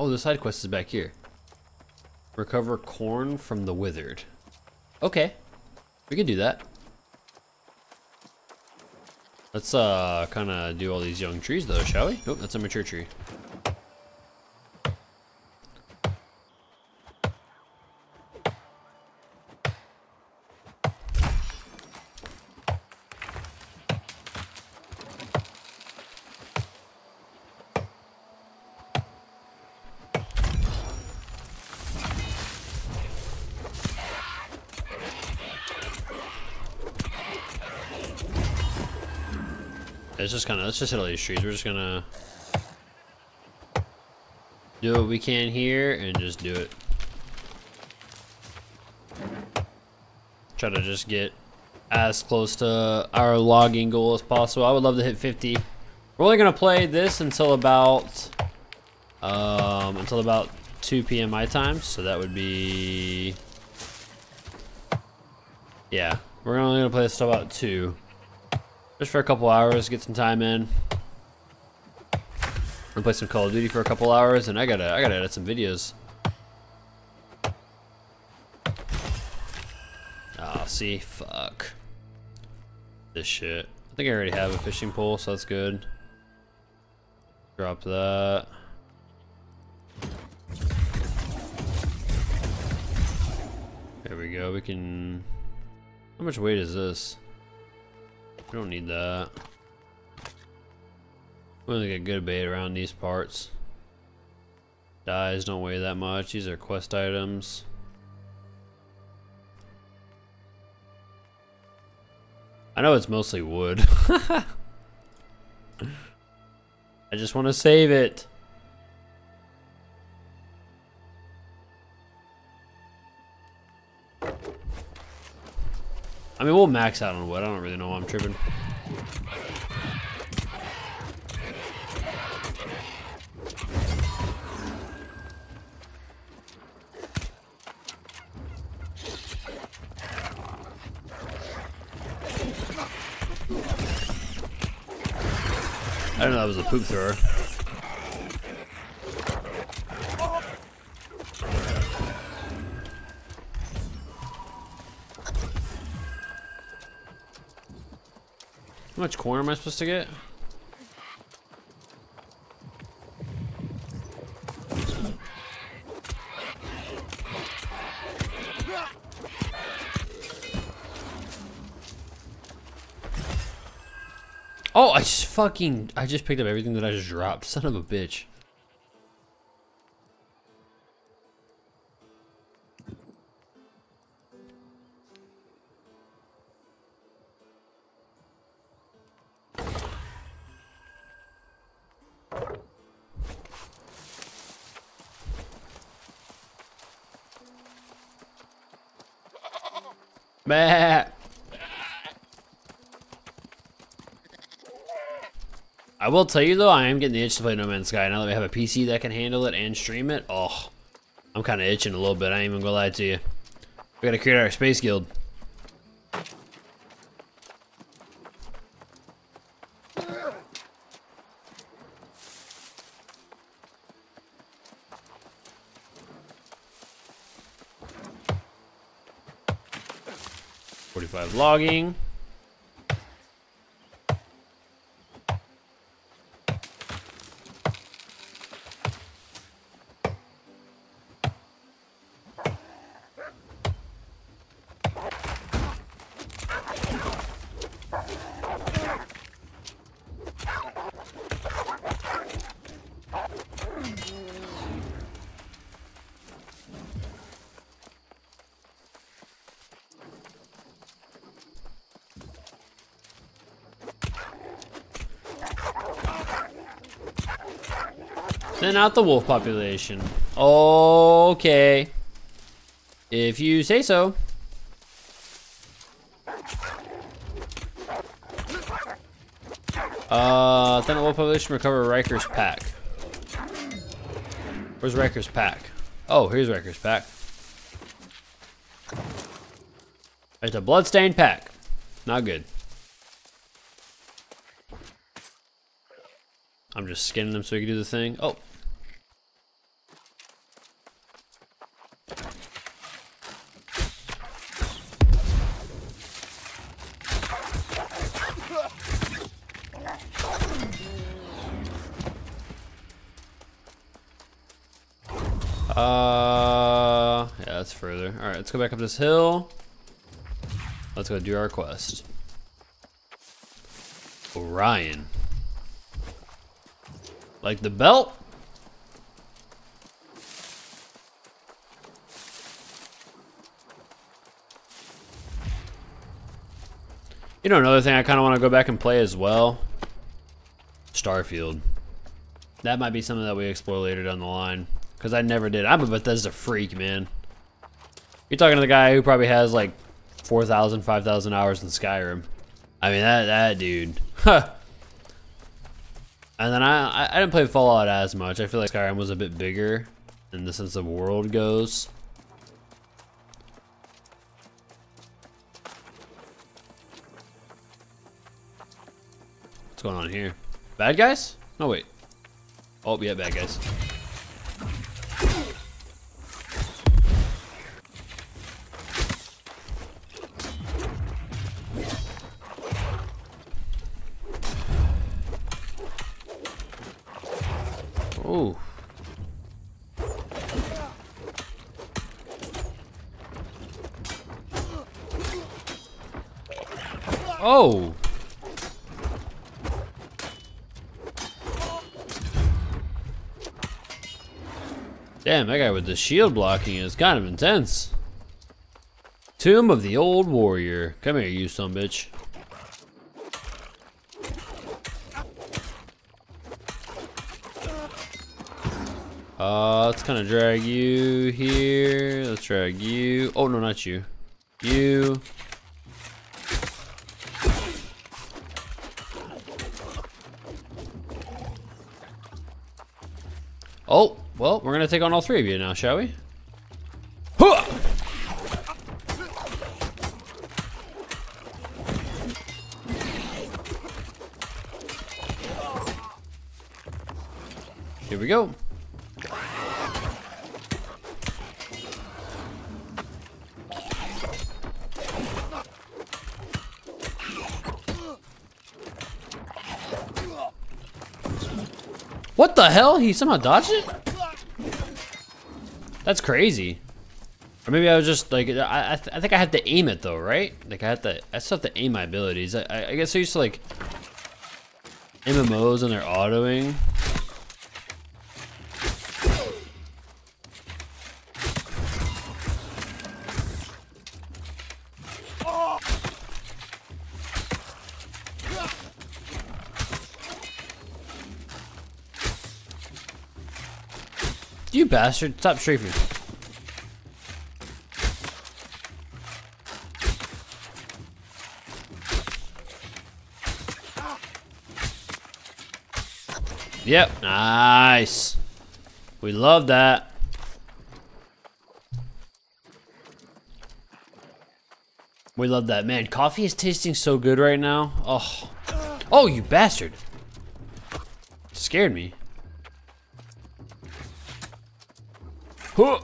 Oh, the side quest is back here. Recover corn from the withered. Okay. We can do that. Let's uh kind of do all these young trees though, shall we? Nope, that's a mature tree. It's just kind of, let's just hit all these trees. We're just gonna do what we can here and just do it. Try to just get as close to our logging goal as possible. I would love to hit 50. We're only gonna play this until about, um, until about 2 p.m. my time. So that would be, yeah, we're only gonna play this until about 2. Just for a couple hours, get some time in. And play some Call of Duty for a couple hours, and I gotta, I gotta edit some videos. Ah, oh, see, fuck. This shit. I think I already have a fishing pole, so that's good. Drop that. There we go, we can... How much weight is this? We don't need that. We only get good bait around these parts. Dyes don't weigh that much. These are quest items. I know it's mostly wood. I just want to save it. I mean, we'll max out on wood. I don't really know why I'm tripping. I don't know that was a poop thrower. How much corn am I supposed to get? Oh, I just fucking, I just picked up everything that I just dropped. Son of a bitch. I will tell you though, I am getting the itch to play No Man's Sky now that we have a PC that can handle it and stream it. Oh, I'm kind of itching a little bit. I ain't even gonna lie to you. We gotta create our space guild. Forty-five logging. Thin out the wolf population. Okay. If you say so. Uh, thin out wolf population, recover Riker's pack. Where's Riker's pack? Oh, here's Riker's pack. It's a bloodstained pack. Not good. just skinning them so we can do the thing. Oh. Uh, yeah, that's further. All right, let's go back up this hill. Let's go do our quest. Orion. Like the belt? You know, another thing I kind of want to go back and play as well? Starfield. That might be something that we explore later down the line. Because I never did. I'm a Bethesda freak, man. You're talking to the guy who probably has like 4,000, 5,000 hours in Skyrim. I mean, that, that dude. Huh. And then I, I didn't play Fallout as much. I feel like Skyrim was a bit bigger in the sense of world goes. What's going on here? Bad guys? No, wait. Oh, yeah, bad guys. Oh. Oh. Damn, that guy with the shield blocking is kind of intense. Tomb of the Old Warrior. Come here, you son bitch. Uh, let's kind of drag you here. Let's drag you. Oh, no, not you. You. Oh, well, we're going to take on all three of you now, shall we? Here we go. What the hell? He somehow dodged it? That's crazy. Or maybe I was just like, I, I, th I think I have to aim it though, right? Like I have to, I still have to aim my abilities. I, I guess I used to like MMOs and they're autoing. You bastard, stop strafing. Yep, nice. We love that. We love that. Man, coffee is tasting so good right now. Oh. Oh, you bastard. Scared me. Huh.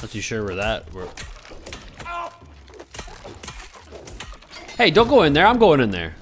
Not too sure where that. Where... Hey, don't go in there. I'm going in there.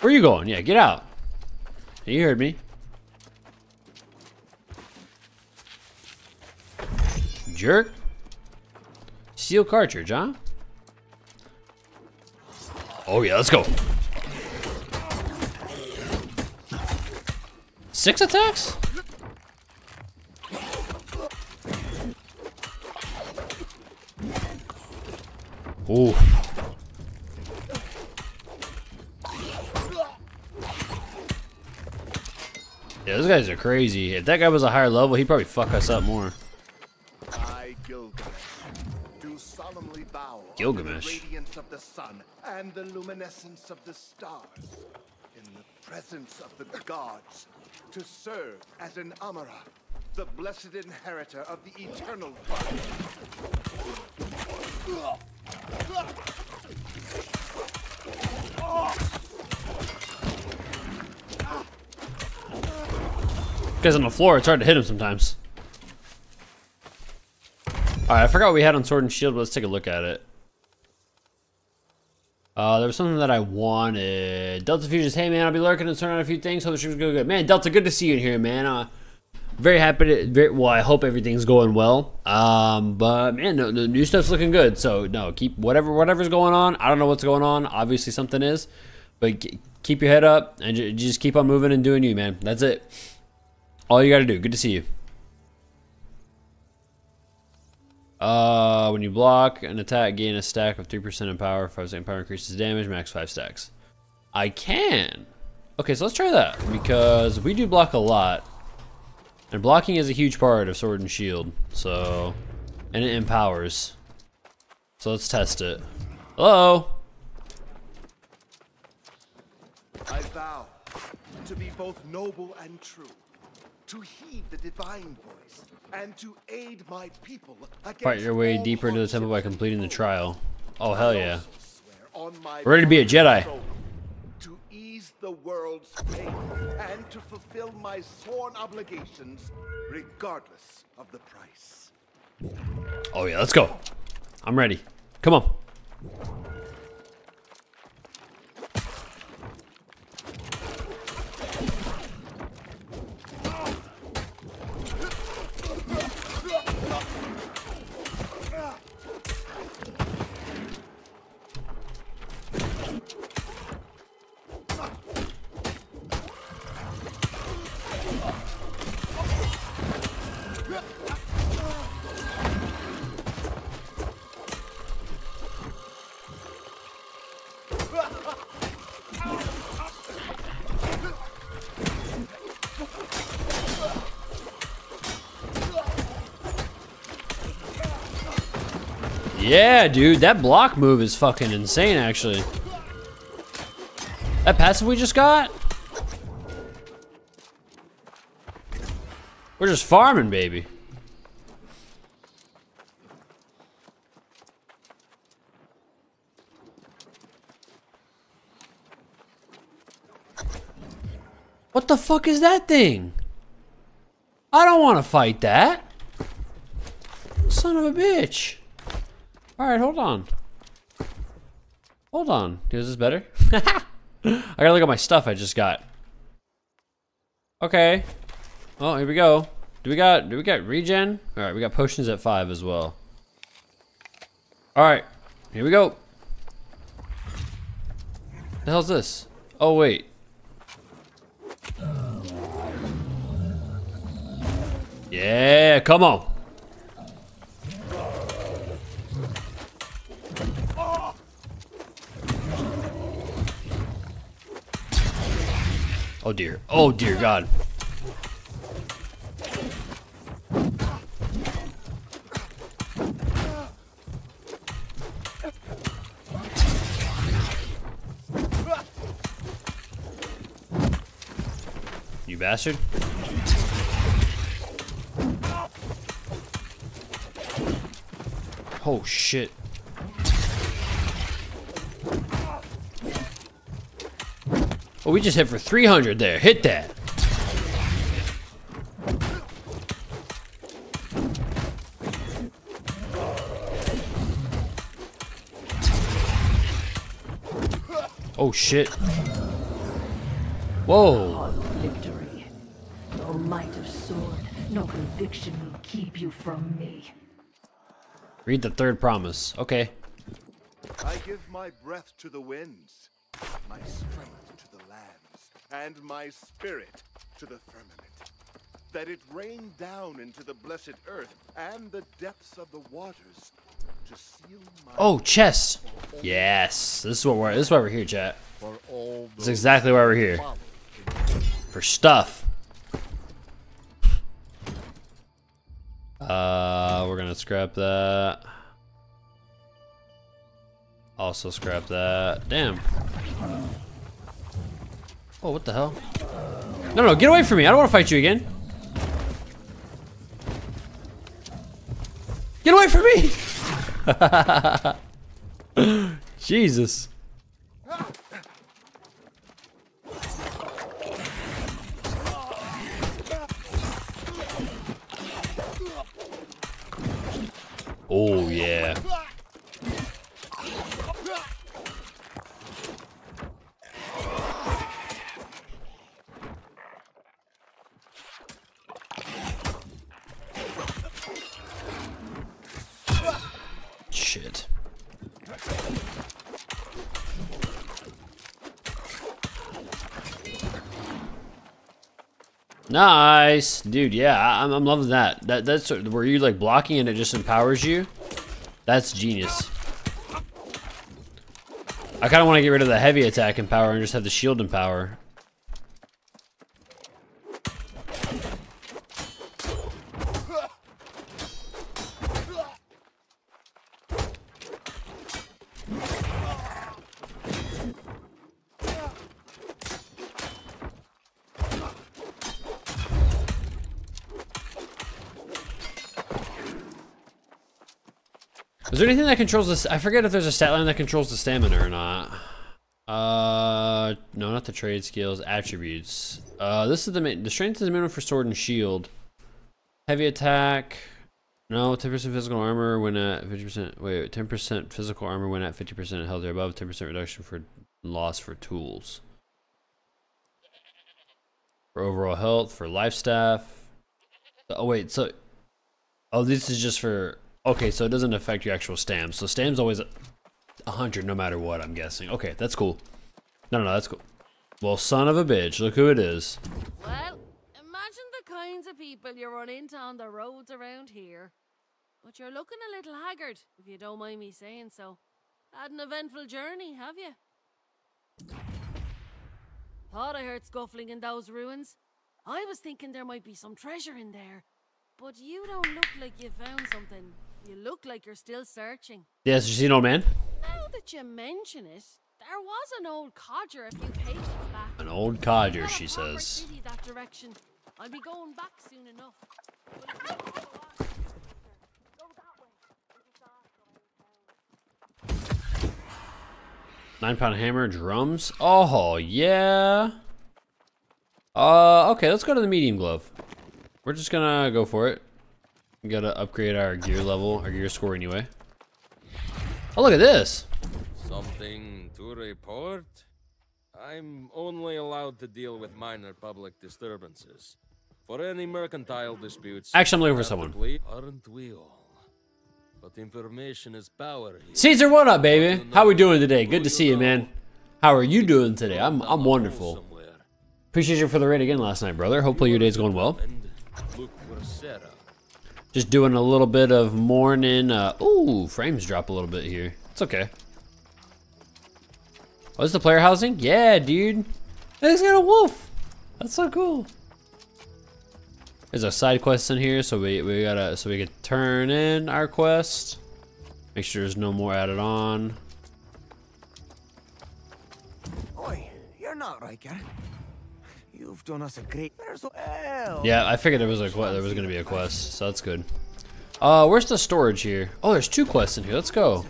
Where are you going? Yeah, get out. You heard me. Jerk. Steel cartridge, huh? Oh yeah, let's go. Six attacks? Ooh. Yeah, those guys are crazy. If that guy was a higher level, he'd probably fuck us up more. I, Gilgamesh, do solemnly bow Gilgamesh. the radiance of the sun and the luminescence of the stars, in the presence of the gods, to serve as an Amara, the blessed inheritor of the eternal fire. Guys on the floor, it's hard to hit him sometimes. Alright, I forgot what we had on Sword and Shield, but let's take a look at it. Uh, there was something that I wanted. Delta Fusions, hey man, I'll be lurking and turning on a few things. Hope the stream's going good. Man, Delta, good to see you in here, man. Uh, very happy to, very, well, I hope everything's going well. Um, but man, the new stuff's looking good. So no, keep whatever, whatever's going on. I don't know what's going on. Obviously something is, but keep your head up and just keep on moving and doing you, man. That's it. All you got to do. Good to see you. Uh, when you block an attack, gain a stack of 3% in power. 5% power increases damage, max 5 stacks. I can. Okay, so let's try that. Because we do block a lot. And blocking is a huge part of Sword and Shield. So, and it empowers. So let's test it. Hello? I vow to be both noble and true, to heed the divine voice, and to aid my people Fight your way deeper into the temple by completing the trial. Oh, hell yeah. Ready to be a Jedi. To ease the world's pain and to fulfill my sworn obligations, regardless of the price. Oh yeah, let's go. I'm ready. Come on. Yeah, dude, that block move is fucking insane, actually. That passive we just got? We're just farming, baby. What the fuck is that thing? I don't want to fight that. Son of a bitch. Alright, hold on. Hold on. Is this better? I gotta look at my stuff I just got. Okay. Oh, here we go. Do we got do we got regen? Alright, we got potions at five as well. Alright, here we go. The hell's this? Oh wait. Yeah, come on. Oh dear. Oh dear God. You bastard. Oh shit. Oh, we just hit for 300 there. Hit that. Oh shit. Whoa. Victory. No might of sword, no conviction will keep you from me. Read the third promise. Okay. I give my breath to the winds, my strength and my spirit to the firmament, that it rain down into the blessed earth and the depths of the waters to seal my Oh, chest. Yes, this is what we're. This is why we're here, chat. This is exactly why we're here. For stuff. Uh, we're gonna scrap that. Also scrap that. Damn. Oh, what the hell? No, no, get away from me. I don't want to fight you again. Get away from me! Jesus. Oh, yeah. Nice, dude. Yeah, I- I'm, I'm loving that. That that's where you like blocking and it just empowers you. That's genius. I kind of want to get rid of the heavy attack and power and just have the shield and power. There anything that controls this? I forget if there's a stat line that controls the stamina or not. Uh, no, not the trade skills, attributes. Uh, this is the main, the strength is the minimum for sword and shield. Heavy attack. No, 10% physical armor when at 50%. Wait, 10% physical armor when at 50% health or above. 10% reduction for loss for tools. For overall health, for life staff. Oh, wait, so. Oh, this is just for. Okay, so it doesn't affect your actual stam. So stam's always a 100 no matter what, I'm guessing. Okay, that's cool. No, no, no, that's cool. Well, son of a bitch, look who it is. Well, imagine the kinds of people you run into on the roads around here. But you're looking a little haggard, if you don't mind me saying so. Had an eventful journey, have you? Thought I heard scuffling in those ruins. I was thinking there might be some treasure in there. But you don't look like you found something. You look like you're still searching. Yes, you see an old man? Now that you mention it, there was an old codger a few paces back. An old codger, she says. I'll be going back soon enough. Nine pound hammer, drums. Oh, yeah. Uh, okay, let's go to the medium glove. We're just gonna go for it. We gotta upgrade our gear level, our gear score anyway. Oh, look at this. Something to report? I'm only allowed to deal with minor public disturbances. For any mercantile disputes, Actually, I'm looking for someone. aren't we all? But information is power here. Caesar, what up, baby? How we doing today? Good to see you, man. How are you doing today? I'm I'm wonderful. Appreciate you for the raid again last night, brother. Hopefully your day's going well. Look for Sarah. Just doing a little bit of morning. Uh, ooh, frames drop a little bit here. It's okay. Oh, is the player housing? Yeah, dude. He's got a wolf. That's so cool. There's a side quest in here, so we we gotta so we could turn in our quest. Make sure there's no more added on. Oi, you're not Riker. You've done us a great. Yeah, I figured there was a there was gonna be a quest, so that's good. Uh, where's the storage here? Oh, there's two quests in here. Let's go.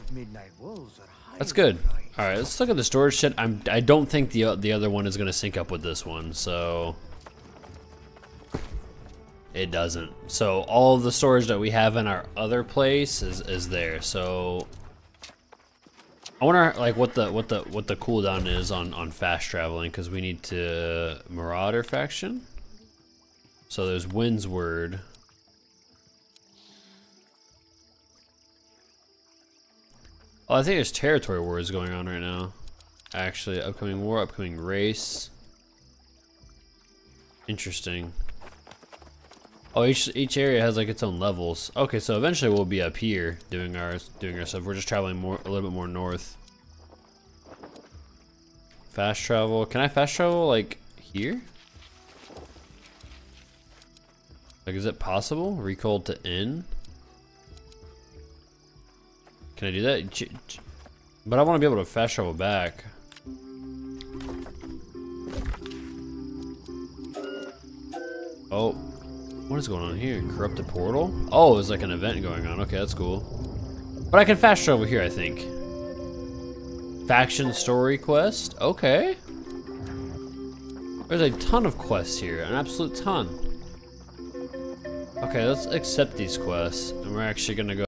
That's good. All right, let's look at the storage shit. I'm I don't think the the other one is gonna sync up with this one, so it doesn't. So all the storage that we have in our other place is is there. So I wonder like what the what the what the cooldown is on on fast traveling because we need to Marauder faction. So there's Windsward. Oh, I think there's territory wars going on right now. Actually, upcoming war, upcoming race. Interesting. Oh, each each area has like its own levels. Okay, so eventually we'll be up here doing our doing our stuff. We're just traveling more a little bit more north. Fast travel. Can I fast travel like here? Like, is it possible? Recall to inn. Can I do that? But I want to be able to fast travel back. Oh, what is going on here? Corrupted portal? Oh, there's like an event going on. Okay, that's cool. But I can fast travel here, I think. Faction story quest? Okay. There's a ton of quests here, an absolute ton. Okay, let's accept these quests, and we're actually gonna go